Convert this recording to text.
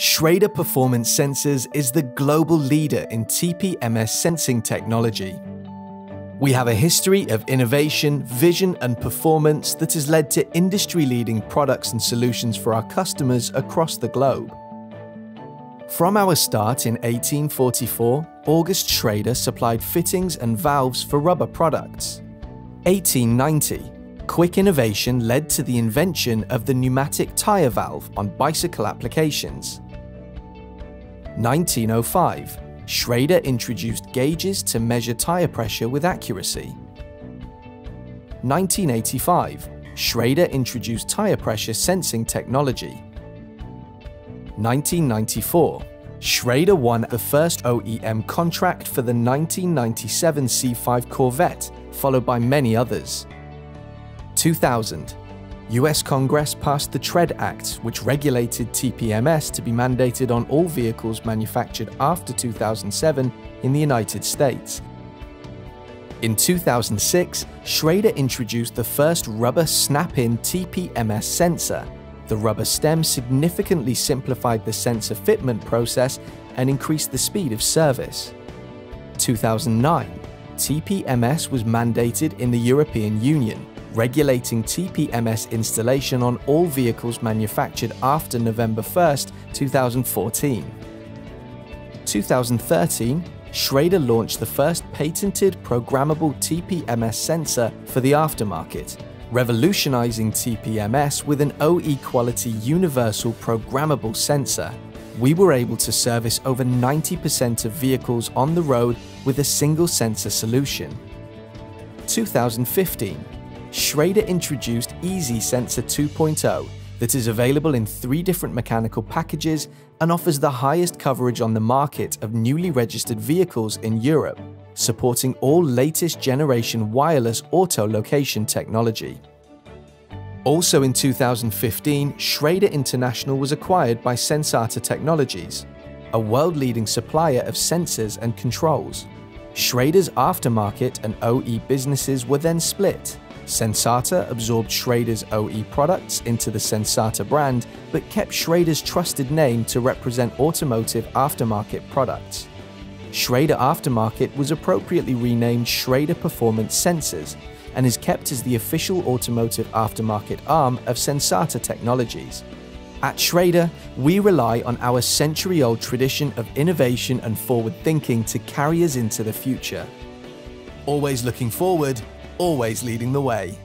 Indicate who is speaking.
Speaker 1: Schrader Performance Sensors is the global leader in TPMS sensing technology. We have a history of innovation, vision, and performance that has led to industry leading products and solutions for our customers across the globe. From our start in 1844, August Schrader supplied fittings and valves for rubber products. 1890, quick innovation led to the invention of the pneumatic tyre valve on bicycle applications. 1905, Schrader introduced gauges to measure tyre pressure with accuracy. 1985, Schrader introduced tyre pressure sensing technology. 1994, Schrader won the first OEM contract for the 1997 C5 Corvette, followed by many others. 2000, US Congress passed the TREAD Act, which regulated TPMS to be mandated on all vehicles manufactured after 2007 in the United States. In 2006, Schrader introduced the first rubber snap-in TPMS sensor. The rubber stem significantly simplified the sensor fitment process and increased the speed of service. 2009, TPMS was mandated in the European Union, regulating TPMS installation on all vehicles manufactured after November 1, 2014. 2013, Schrader launched the first patented programmable TPMS sensor for the aftermarket, revolutionizing TPMS with an OE quality universal programmable sensor. We were able to service over 90% of vehicles on the road with a single sensor solution. 2015, Schrader introduced EZ-sensor 2.0 that is available in three different mechanical packages and offers the highest coverage on the market of newly registered vehicles in Europe, supporting all latest generation wireless auto location technology. Also in 2015, Schrader International was acquired by Sensata Technologies, a world-leading supplier of sensors and controls. Schrader's aftermarket and OE businesses were then split, Sensata absorbed Schrader's OE products into the Sensata brand, but kept Schrader's trusted name to represent automotive aftermarket products. Schrader Aftermarket was appropriately renamed Schrader Performance Sensors and is kept as the official automotive aftermarket arm of Sensata Technologies. At Schrader, we rely on our century old tradition of innovation and forward thinking to carry us into the future. Always looking forward, always leading the way.